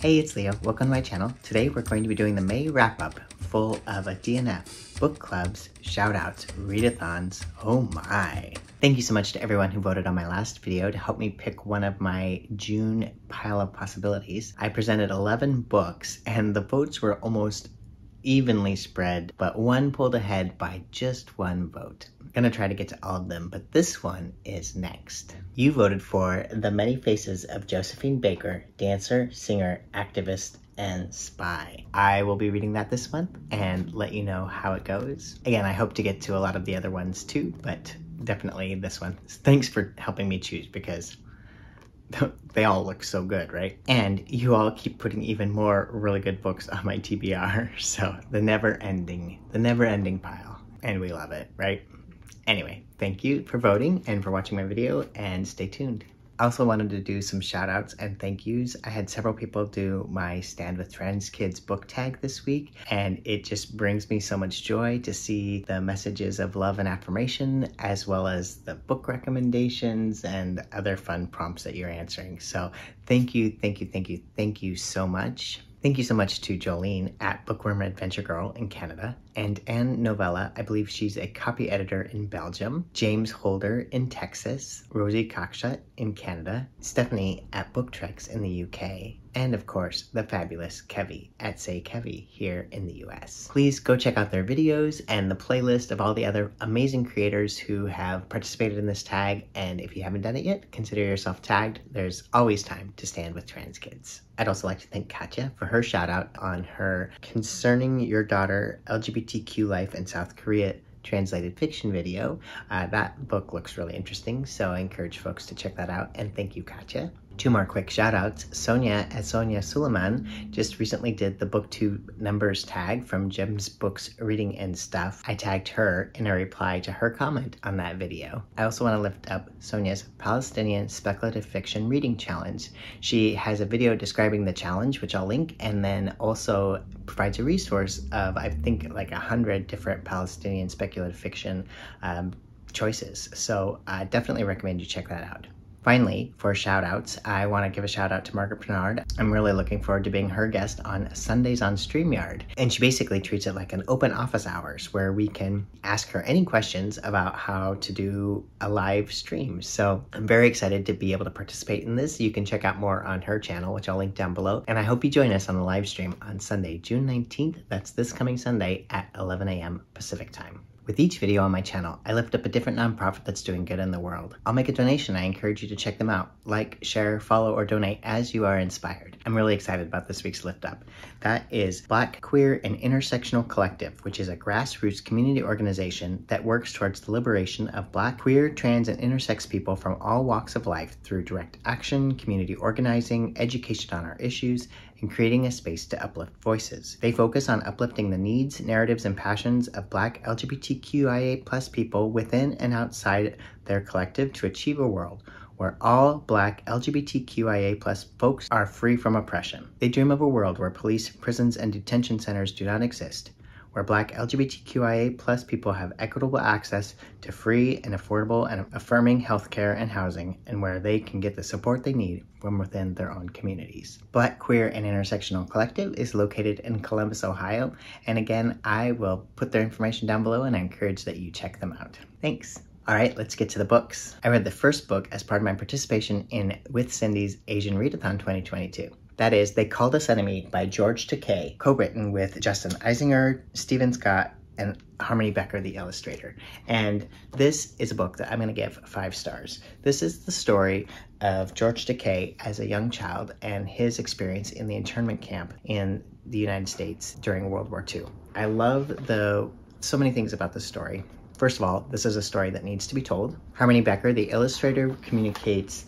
Hey, it's Leo. Welcome to my channel. Today we're going to be doing the May wrap-up full of a DNF, book clubs, shoutouts, readathons, oh my. Thank you so much to everyone who voted on my last video to help me pick one of my June pile of possibilities. I presented 11 books and the votes were almost evenly spread, but one pulled ahead by just one vote. I'm gonna try to get to all of them, but this one is next. You voted for The Many Faces of Josephine Baker, dancer, singer, activist, and spy. I will be reading that this month and let you know how it goes. Again, I hope to get to a lot of the other ones too, but definitely this one. Thanks for helping me choose because they all look so good, right? And you all keep putting even more really good books on my TBR, so the never ending, the never ending pile. And we love it, right? Anyway, thank you for voting and for watching my video and stay tuned. I also wanted to do some shout outs and thank yous. I had several people do my Stand with Trans Kids book tag this week, and it just brings me so much joy to see the messages of love and affirmation, as well as the book recommendations and other fun prompts that you're answering. So thank you, thank you, thank you, thank you so much. Thank you so much to Jolene at Bookworm Adventure Girl in Canada, and Ann Novela, I believe she's a copy editor in Belgium, James Holder in Texas, Rosie Cockshutt in Canada, Stephanie at Book in the UK, and of course, the fabulous Kevvie at C'est Kevvie here in the US. Please go check out their videos and the playlist of all the other amazing creators who have participated in this tag, and if you haven't done it yet, consider yourself tagged. There's always time to stand with trans kids. I'd also like to thank Katja for her shout out on her Concerning Your Daughter LGBTQ Life in South Korea translated fiction video. Uh, that book looks really interesting, so I encourage folks to check that out. And thank you, Katja. Two more quick shout outs. Sonia at Sonia Suleiman just recently did the booktube numbers tag from Jim's Books Reading and Stuff. I tagged her in a reply to her comment on that video. I also want to lift up Sonia's Palestinian Speculative Fiction Reading Challenge. She has a video describing the challenge, which I'll link, and then also provides a resource of, I think, like a hundred different Palestinian speculative fiction um, choices. So I definitely recommend you check that out. Finally, for shout outs, I want to give a shout out to Margaret Bernard. I'm really looking forward to being her guest on Sundays on StreamYard. And she basically treats it like an open office hours where we can ask her any questions about how to do a live stream. So I'm very excited to be able to participate in this. You can check out more on her channel, which I'll link down below. And I hope you join us on the live stream on Sunday, June 19th. That's this coming Sunday at 11 a.m. Pacific time. With each video on my channel, I lift up a different nonprofit that's doing good in the world. I'll make a donation. I encourage you to check them out. Like, share, follow, or donate as you are inspired. I'm really excited about this week's Lift Up. That is Black Queer and Intersectional Collective, which is a grassroots community organization that works towards the liberation of Black, queer, trans, and intersex people from all walks of life through direct action, community organizing, education on our issues, and creating a space to uplift voices. They focus on uplifting the needs, narratives, and passions of Black LGBTQIA people within and outside their collective to achieve a world where all black LGBTQIA folks are free from oppression. They dream of a world where police, prisons, and detention centers do not exist, where black LGBTQIA plus people have equitable access to free and affordable and affirming healthcare and housing, and where they can get the support they need from within their own communities. Black Queer and Intersectional Collective is located in Columbus, Ohio, and again, I will put their information down below and I encourage that you check them out. Thanks. All right, let's get to the books. I read the first book as part of my participation in With Cindy's Asian Readathon 2022. That is They Called Us Enemy by George Takei, co-written with Justin Eisinger, Steven Scott, and Harmony Becker, the illustrator. And this is a book that I'm going to give five stars. This is the story of George Takei as a young child and his experience in the internment camp in the United States during World War II. I love the so many things about this story. First of all, this is a story that needs to be told. Harmony Becker, the illustrator, communicates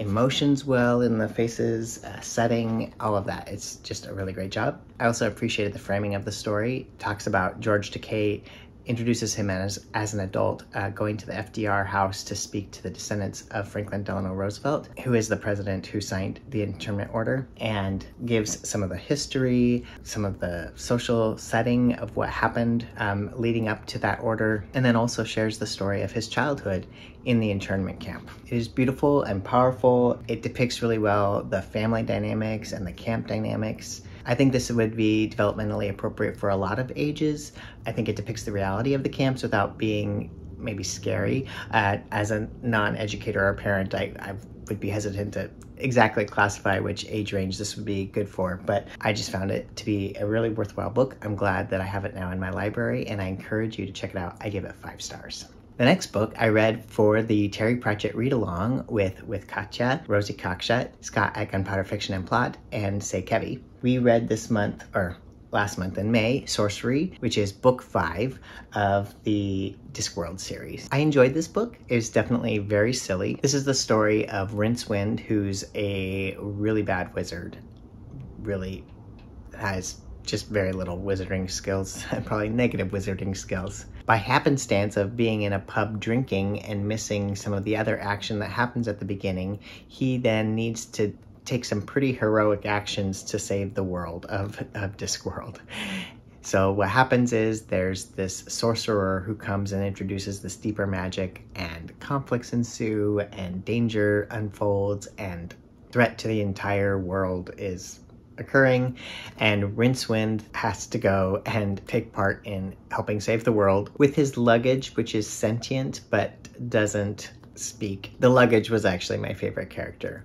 emotions well in the faces, uh, setting, all of that. It's just a really great job. I also appreciated the framing of the story. It talks about George Takei introduces him as, as an adult uh, going to the FDR house to speak to the descendants of Franklin Delano Roosevelt, who is the president who signed the internment order, and gives some of the history, some of the social setting of what happened um, leading up to that order, and then also shares the story of his childhood in the internment camp. It is beautiful and powerful. It depicts really well the family dynamics and the camp dynamics. I think this would be developmentally appropriate for a lot of ages. I think it depicts the reality of the camps without being maybe scary. Uh, as a non-educator or parent, I, I would be hesitant to exactly classify which age range this would be good for, but I just found it to be a really worthwhile book. I'm glad that I have it now in my library, and I encourage you to check it out. I give it five stars. The next book I read for the Terry Pratchett read along with, with Katja, Rosie Cockshutt, Scott at Gunpowder Fiction and Plot, and C'est Kevvie. We read this month, or last month in May, Sourcery, which is book five of the Discworld series. I enjoyed this book. It was definitely very silly. This is the story of Rincewind, who's a really bad wizard, really has just very little wizarding skills, and probably negative wizarding skills. By happenstance of being in a pub drinking and missing some of the other action that happens at the beginning, he then needs to take some pretty heroic actions to save the world of, of Discworld. So what happens is there's this sorcerer who comes and introduces this deeper magic and conflicts ensue and danger unfolds and threat to the entire world is occurring, and Rincewind has to go and take part in helping save the world with his luggage, which is sentient but doesn't speak. The luggage was actually my favorite character.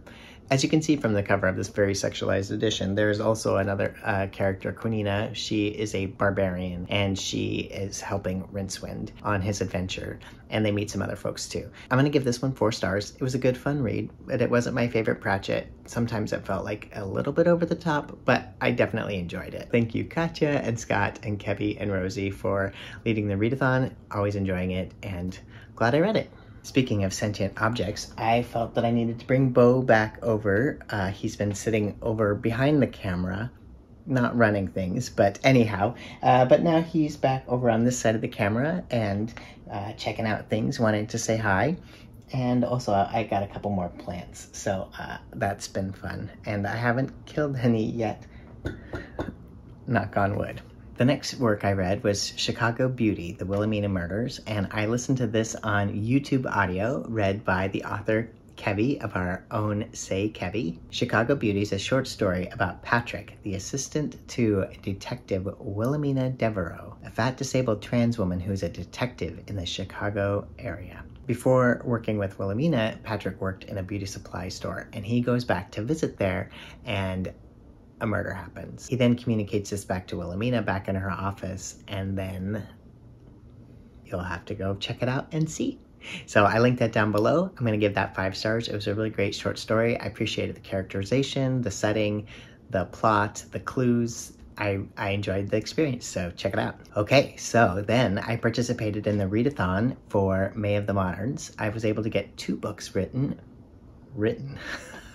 As you can see from the cover of this very sexualized edition, there's also another uh, character, Conina. She is a barbarian and she is helping Rincewind on his adventure. And they meet some other folks too. I'm gonna give this one four stars. It was a good fun read, but it wasn't my favorite Pratchett. Sometimes it felt like a little bit over the top, but I definitely enjoyed it. Thank you, Katja and Scott and Kevvie and Rosie for leading the readathon. Always enjoying it and glad I read it. Speaking of sentient objects, I felt that I needed to bring Boe back over. Uh, he's been sitting over behind the camera, not running things, but anyhow. Uh, but now he's back over on this side of the camera and uh, checking out things, wanting to say hi. And also, I got a couple more plants, so uh, that's been fun. And I haven't killed any yet. Knock on wood. The next work I read was Chicago Beauty, The Wilhelmina Murders, and I listened to this on YouTube audio read by the author Kevvie of our own C'est Kevvie. Chicago Beauty is a short story about Patrick, the assistant to Detective Wilhelmina Devereaux, a fat disabled trans woman who is a detective in the Chicago area. Before working with Wilhelmina, Patrick worked in a beauty supply store and he goes back to visit there and a murder happens. He then communicates this back to Wilhelmina back in her office, and then you'll have to go check it out and see. So I linked that down below. I'm gonna give that five stars. It was a really great short story. I appreciated the characterization, the setting, the plot, the clues. I, I enjoyed the experience, so check it out. Okay, so then I participated in the readathon for May of the Moderns. I was able to get two books written, written.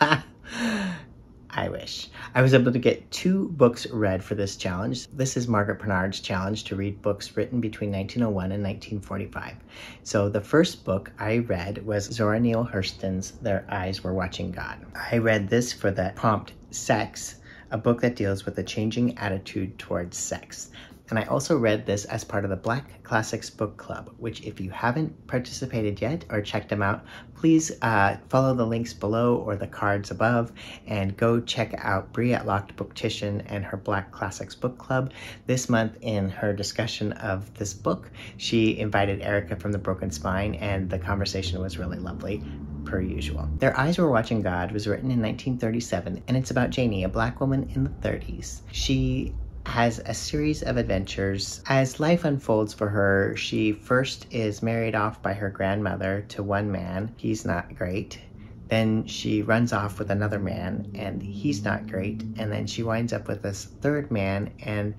I wish. I was able to get two books read for this challenge. This is Margaret Bernard's challenge to read books written between 1901 and 1945. So the first book I read was Zora Neale Hurston's Their Eyes Were Watching God. I read this for the prompt Sex, a book that deals with a changing attitude towards sex. And I also read this as part of the Black Classics Book Club, which if you haven't participated yet or checked them out, please uh, follow the links below or the cards above and go check out Brie at Locked Booktition and her Black Classics Book Club. This month in her discussion of this book, she invited Erica from The Broken Spine and the conversation was really lovely per usual. Their Eyes Were Watching God was written in 1937 and it's about Janie, a black woman in the 30s. She has a series of adventures. As life unfolds for her, she first is married off by her grandmother to one man. He's not great. Then she runs off with another man, and he's not great. And then she winds up with this third man, and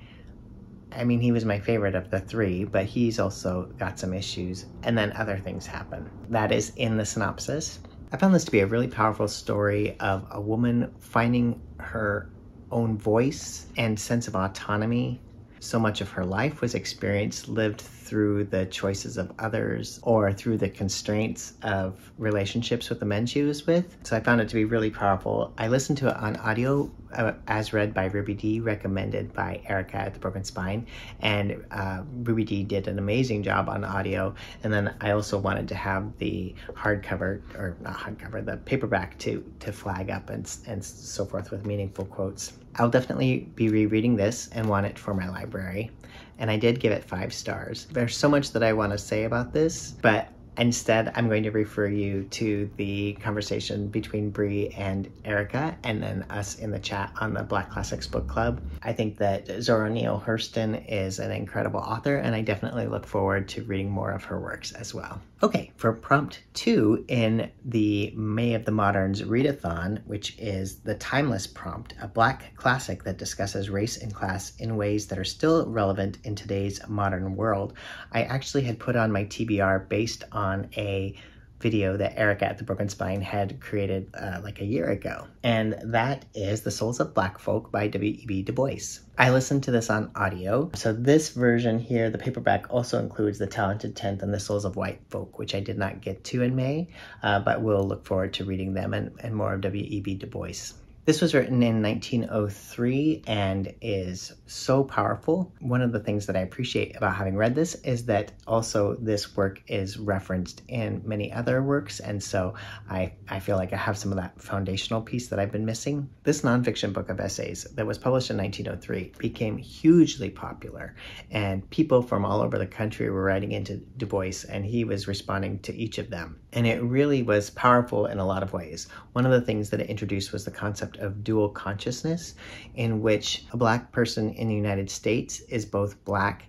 I mean, he was my favorite of the three, but he's also got some issues. And then other things happen. That is in the synopsis. I found this to be a really powerful story of a woman finding her own voice and sense of autonomy so much of her life was experienced lived through the choices of others or through the constraints of relationships with the men she was with. So I found it to be really powerful. I listened to it on audio uh, as read by Ruby Dee, recommended by Erica at the Broken Spine. And uh, Ruby Dee did an amazing job on audio. And then I also wanted to have the hardcover, or not hardcover, the paperback to, to flag up and, and so forth with meaningful quotes. I'll definitely be rereading this and want it for my library and I did give it five stars. There's so much that I want to say about this, but Instead, I'm going to refer you to the conversation between Bree and Erica, and then us in the chat on the Black Classics Book Club. I think that Zora Neale Hurston is an incredible author, and I definitely look forward to reading more of her works as well. Okay, for prompt two in the May of the Moderns readathon, which is the Timeless prompt, a black classic that discusses race and class in ways that are still relevant in today's modern world, I actually had put on my TBR based on on a video that Erica at the Broken Spine had created uh, like a year ago. And that is The Souls of Black Folk by W.E.B. Du Bois. I listened to this on audio. So this version here, the paperback also includes The Talented Tenth and The Souls of White Folk, which I did not get to in May, uh, but we'll look forward to reading them and, and more of W.E.B. Du Bois. This was written in 1903 and is so powerful. One of the things that I appreciate about having read this is that also this work is referenced in many other works, and so I, I feel like I have some of that foundational piece that I've been missing. This nonfiction book of essays that was published in 1903 became hugely popular, and people from all over the country were writing into Du Bois, and he was responding to each of them. And it really was powerful in a lot of ways. One of the things that it introduced was the concept of dual consciousness, in which a black person in the United States is both black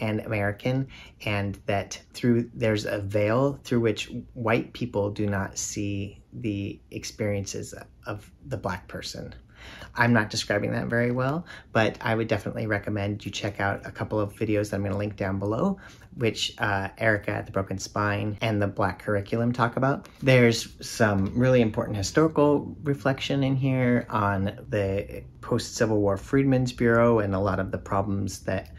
and American, and that through there's a veil through which white people do not see the experiences of the black person. I'm not describing that very well, but I would definitely recommend you check out a couple of videos that I'm going to link down below, which uh, Erica at the Broken Spine and the Black Curriculum talk about. There's some really important historical reflection in here on the post-Civil War Freedmen's Bureau and a lot of the problems that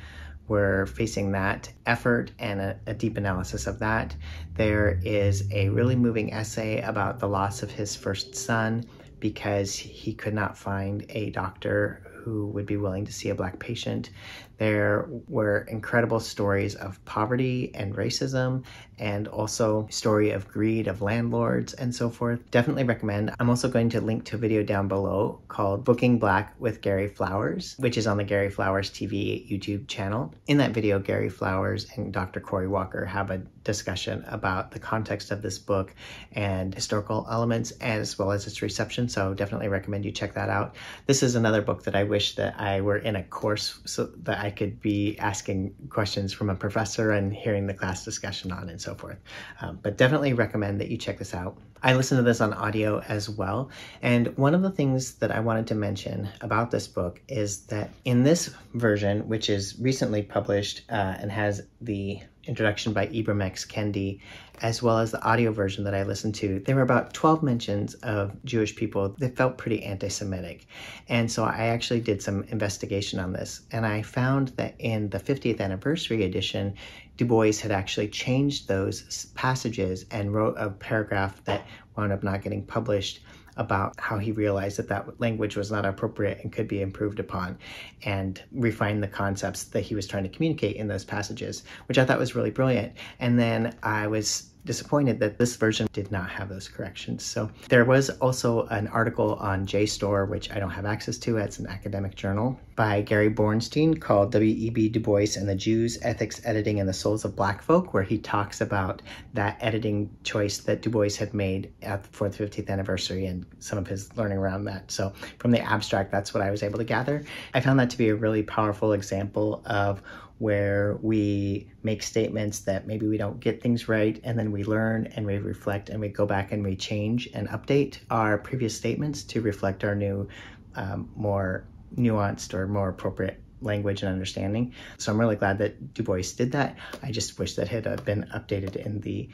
were facing that effort and a, a, deep analysis of that. There is a really moving essay about the loss of his first son because he could not find a doctor who would be willing to see a black patient. There were incredible stories of poverty and racism and also story of greed of landlords and so forth. Definitely recommend. I'm also going to link to a video down below called Booking Black with Gary Flowers, which is on the Gary Flowers TV YouTube channel. In that video, Gary Flowers and Dr. Corey Walker have a discussion about the context of this book and historical elements as well as its reception. So definitely recommend you check that out. This is another book that I wish that I were in a course so that I could be asking questions from a professor and hearing the class discussion on and so forth. Um, but definitely recommend that you check this out. I listened to this on audio as well. And one of the things that I wanted to mention about this book is that in this version, which is recently published uh, and has the introduction by Ibram X. Kendi, as well as the audio version that I listened to, there were about 12 mentions of Jewish people that felt pretty anti Semitic. And so I actually did some investigation on this, and I found that in the 50th anniversary edition, Du Bois had actually changed those passages and wrote a paragraph that wound up not getting published about how he realized that that language was not appropriate and could be improved upon and refine the concepts that he was trying to communicate in those passages, which I thought was really brilliant. And then I was disappointed that this version did not have those corrections. So there was also an article on JSTOR, which I don't have access to, it's an academic journal, by Gary Bornstein called W.E.B. Du Bois and the Jews, Ethics, Editing, and the Souls of Black Folk, where he talks about that editing choice that Du Bois had made at, the 50th anniversary and some of his learning around that. So from the abstract, that's what I was able to gather. I found that to be a really powerful example of where we make statements that maybe we don't get things right and then we learn and we reflect and we go back and we change and update our previous statements to reflect our new um, more nuanced or more appropriate language and understanding. So i'm really glad that du bois did that. I just wish that had uh, been updated in the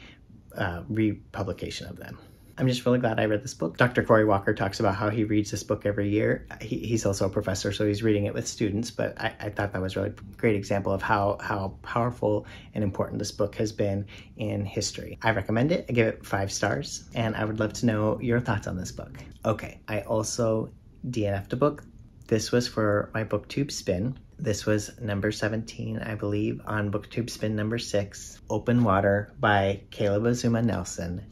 uh, republication of them I'm just really glad I read this book. Dr. Corey Walker talks about how he reads this book every year. He, he's also a professor, so he's reading it with students, but I, I thought that was really great example of how, how powerful and important this book has been in history. I recommend it. I give it five stars, and I would love to know your thoughts on this book. Okay, I also DNF'd a book. This was for my booktube spin. This was number 17, I believe, on booktube spin number 6, Open Water by Caleb Azumah Nelson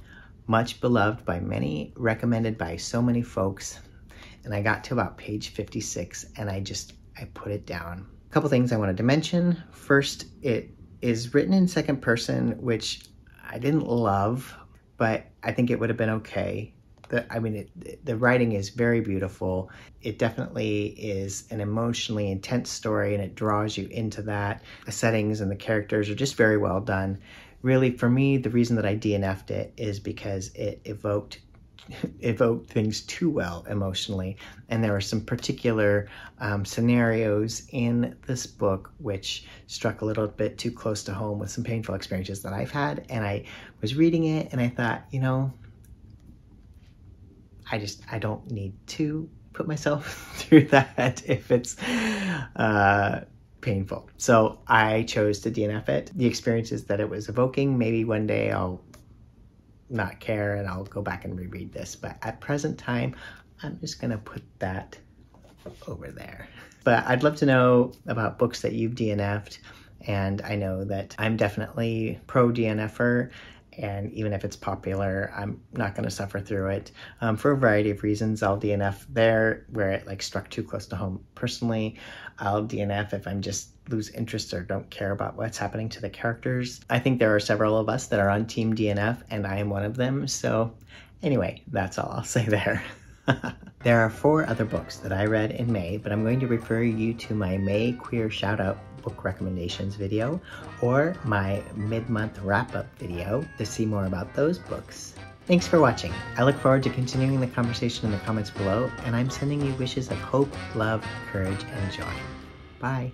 much beloved by many, recommended by so many folks. And I got to about page 56 and I just, I put it down. A couple things I wanted to mention. First, it is written in second person, which I didn't love, but I think it would have been okay. The, I mean, it, the writing is very beautiful. It definitely is an emotionally intense story and it draws you into that. The settings and the characters are just very well done really for me the reason that I DNF'd it is because it evoked evoked things too well emotionally. And there were some particular um, scenarios in this book which struck a little bit too close to home with some painful experiences that I've had. And I was reading it and I thought you know I just I don't need to put myself through that if it's uh, painful. So I chose to DNF it. The experiences that it was evoking, maybe one day I'll not care and I'll go back and reread this. But at present time, I'm just gonna put that over there. But I'd love to know about books that you've DNF'd. And I know that I'm definitely pro DNFer and even if it's popular, I'm not going to suffer through it um, for a variety of reasons. I'll DNF there where it like struck too close to home personally. I'll DNF if I'm just lose interest or don't care about what's happening to the characters. I think there are several of us that are on Team DNF, and I am one of them. So, anyway, that's all I'll say there. there are four other books that I read in May, but I'm going to refer you to my May Queer Shoutout book recommendations video or my mid-month wrap-up video to see more about those books. Thanks for watching. I look forward to continuing the conversation in the comments below, and I'm sending you wishes of hope, love, courage, and joy. Bye.